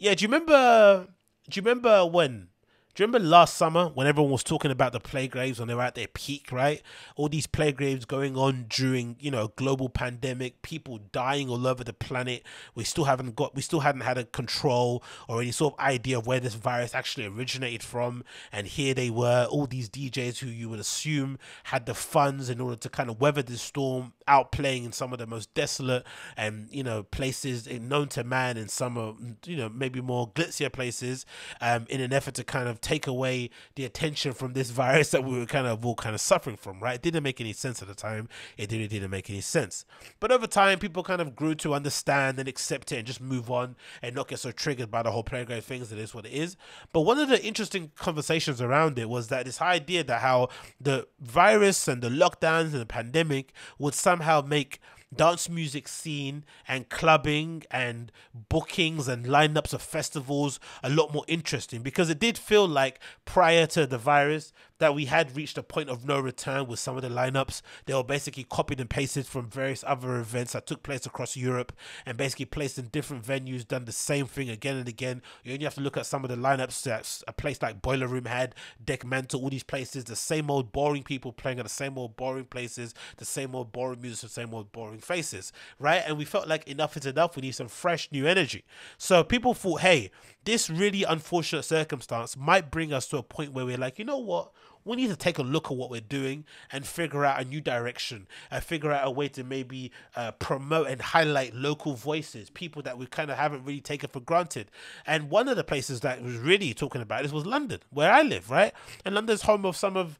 Yeah, do you remember? Do you remember when? Do you remember last summer when everyone was talking about the plague raves when they were at their peak, right? All these plague raves going on during, you know, a global pandemic, people dying all over the planet. We still haven't got, we still hadn't had a control or any sort of idea of where this virus actually originated from. And here they were, all these DJs who you would assume had the funds in order to kind of weather this storm, out playing in some of the most desolate and you know places known to man, in some of you know maybe more glitzier places, um, in an effort to kind of take away the attention from this virus that we were kind of all kind of suffering from, right? It didn't make any sense at the time. It really didn't make any sense. But over time, people kind of grew to understand and accept it and just move on and not get so triggered by the whole playground things that is what it is. But one of the interesting conversations around it was that this idea that how the virus and the lockdowns and the pandemic would somehow make dance music scene and clubbing and bookings and lineups of festivals a lot more interesting because it did feel like prior to the virus that we had reached a point of no return with some of the lineups. They were basically copied and pasted from various other events that took place across Europe and basically placed in different venues, done the same thing again and again. You only have to look at some of the lineups that a place like Boiler Room had, Dekmantel, all these places, the same old boring people playing at the same old boring places, the same old boring music, the same old boring faces, right? And we felt like enough is enough. We need some fresh new energy. So people thought, hey, this really unfortunate circumstance might bring us to a point where we're like, you know what? We need to take a look at what we're doing and figure out a new direction and figure out a way to maybe uh, promote and highlight local voices, people that we kind of haven't really taken for granted. And one of the places that was really talking about this was London, where I live, right? And London's home of some of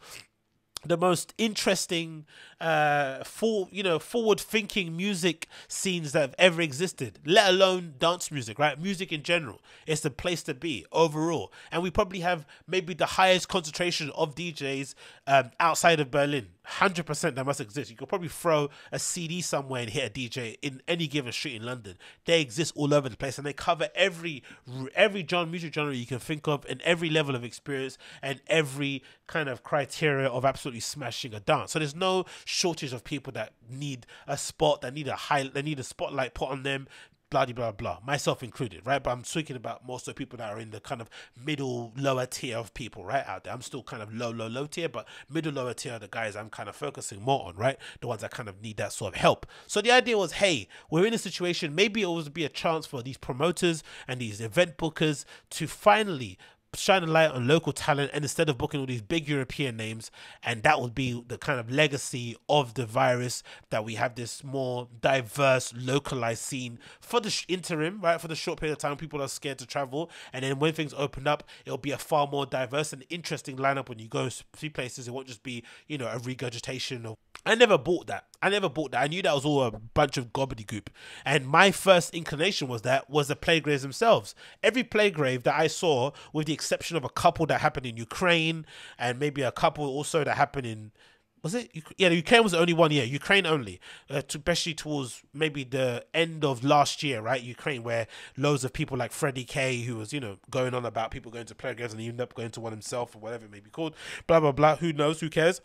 the most interesting uh for you know forward thinking music scenes that have ever existed let alone dance music right? Music in general it's the place to be overall. And we probably have maybe the highest concentration of djs um, outside of berlin 100% that must exist. You could probably throw a cd somewhere and hit a dj in any given street in london. They exist all over the place and they cover every every genre music genre you can think of and every level of experience and every kind of criteria of absolutely smashing a dance. So there's no shortage of people that need a spot, that need a high, they need a spotlight put on them, blah blah blah, myself included, right? But I'm speaking about of the people that are in the kind of middle lower tier of people, right out there. I'm still kind of low, low, low tier, but middle lower tier the guys I'm kind of focusing more on, right? The ones that kind of need that sort of help. So the idea was, hey, we're in a situation. Maybe it would be a chance for these promoters and these event bookers to finally shine a light on local talent and instead of booking all these big European names, and that would be the kind of legacy of the virus that we have this more diverse, localized scene for the interim, right? For the short period of time, people are scared to travel, and then when things open up, it'll be a far more diverse and interesting lineup when you go see places. It won't just be, you know, a regurgitation of. I never bought that. I never bought that. I knew that was all a bunch of gobbledygook. And my first inclination was that was the Playgraves themselves. Every Playgrave that I saw, with the exception of a couple that happened in Ukraine and maybe a couple also that happened in was it? Yeah, Ukraine was the only one. Yeah, Ukraine only, uh, especially towards maybe the end of last year, right? Ukraine, where loads of people like Freddy K, who was you know going on about people going to playgrounds and he ended up going to one himself or whatever it may be called, blah blah blah. Who knows? Who cares?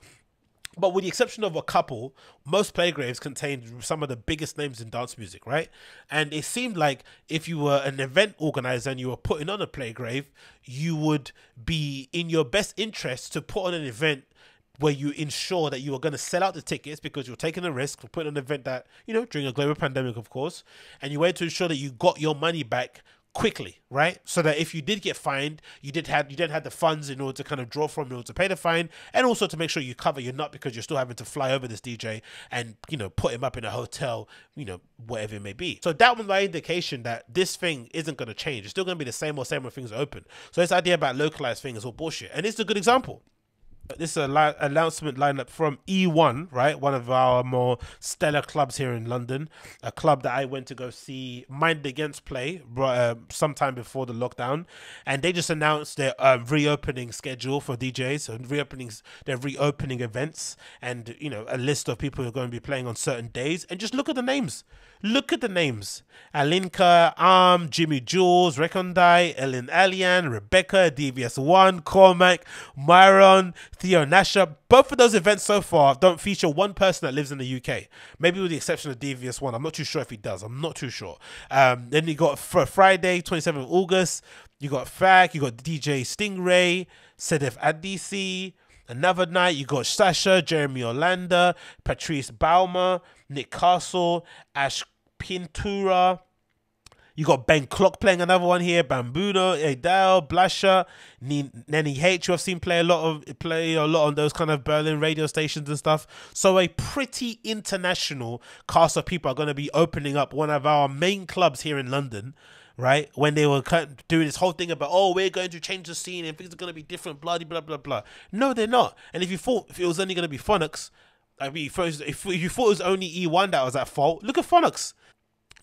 But with the exception of a couple, most playgraves contained some of the biggest names in dance music, right? And it seemed like if you were an event organizer and you were putting on a playgrave, you would be in your best interest to put on an event where you ensure that you are going to sell out the tickets because you're taking a risk for putting an event that, you know, during a global pandemic, of course, and you wanted to ensure that you got your money back quickly, right? So that if you did get fined, you did have you didn't have the funds in order to kind of draw from in order to pay the fine, and also to make sure you cover your nut because you're still having to fly over this DJ and you know put him up in a hotel, you know whatever it may be. So that was my indication that this thing isn't going to change. It's still going to be the same or same when things are open. So this idea about localized things is all bullshit, and it's a good example this is a li- announcement lineup from E1, right? One of our more stellar clubs here in London. A club that I went to go see Mind Against Play uh, sometime before the lockdown, and they just announced their uh, reopening schedule for DJs, so reopening their reopening events, and you know a list of people who are going to be playing on certain days. And just look at the names. Look at the names: Alinka, Âme, Jimi Jules, Recondite, Ellen Allien, Rebekah, DVS One, Cormac, MARRØN. Theo Nasa. Both of those events so far don't feature one person that lives in the UK. Maybe with the exception of DVS1. I'm not too sure if he does. I'm not too sure. Um, then you got for Friday, 27th of August, you got FJAAK, you got DJ Stingray, Sedef Adasi. Another night, you got Sasha, Jeremy Olander, Patrice Bäumel, Nick Castle, Ash Pintura, you got Ben Klock playing another one here, Bambounou, Adele, Blasher, Nene H, who I've seen play a lot of play a lot on those kind of Berlin radio stations and stuff. So a pretty international cast of people are going to be opening up one of our main clubs here in London right? When they were doing this whole thing about, oh, we're going to change the scene and things are going to be different, blah, blah, blah, blah. No, they're not. And if you thought if it was only going to be Phonox, I mean, if, if you thought it was only E1 that was at fault, look at Phonox.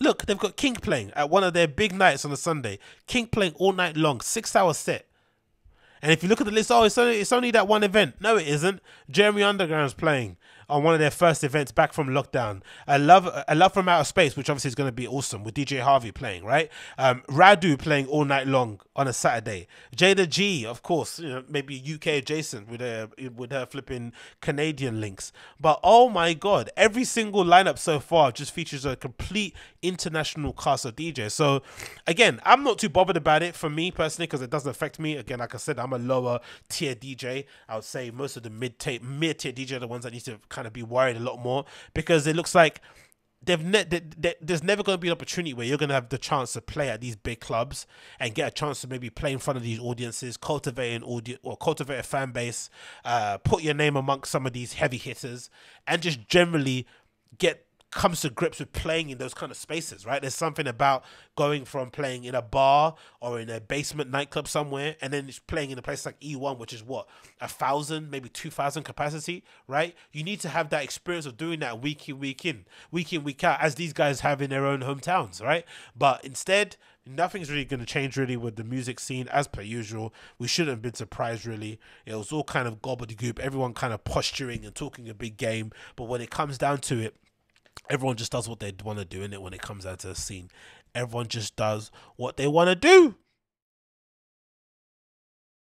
Look, they've got King playing at one of their big nights on a Sunday. King playing all night long, six hour set. And if you look at the list, oh, it's only, it's only that one event. No, it isn't. Jeremy Underground's playing on one of their first events back from lockdown. I love I love from outer space, which obviously is going to be awesome with DJ Harvey playing, right? Um, Rhadoo playing all night long on a Saturday. Jayda G, of course, you know maybe UK adjacent with her with her flipping Canadian links. But oh my god, every single lineup so far just features a complete international cast of DJs. So again, I'm not too bothered about it for me personally because it doesn't affect me. Again, like I said, I'm a lower tier DJ. I would say most of the mid mid tier DJ are the ones that need to kind kind of be worried a lot more because it looks like they've ne- they, they, there's never going to be an opportunity where you're going to have the chance to play at these big clubs and get a chance to maybe play in front of these audiences, cultivate an audience or cultivate a fan base, uh, put your name amongst some of these heavy hitters, and just generally get comes to grips with playing in those kind of spaces, right? There's something about going from playing in a bar or in a basement nightclub somewhere and then playing in a place like E1, which is what, a thousand, maybe 2,000 capacity, right? You need to have that experience of doing that week in, week in, week in, week out, as these guys have in their own hometowns, right? But instead, nothing's really going to change really with the music scene as per usual. We shouldn't have been surprised really. It was all kind of gobbledygook, everyone kind of posturing and talking a big game. But when it comes down to it, everyone just does what they want to do in it when it comes out to a scene. Everyone just does what they want to do.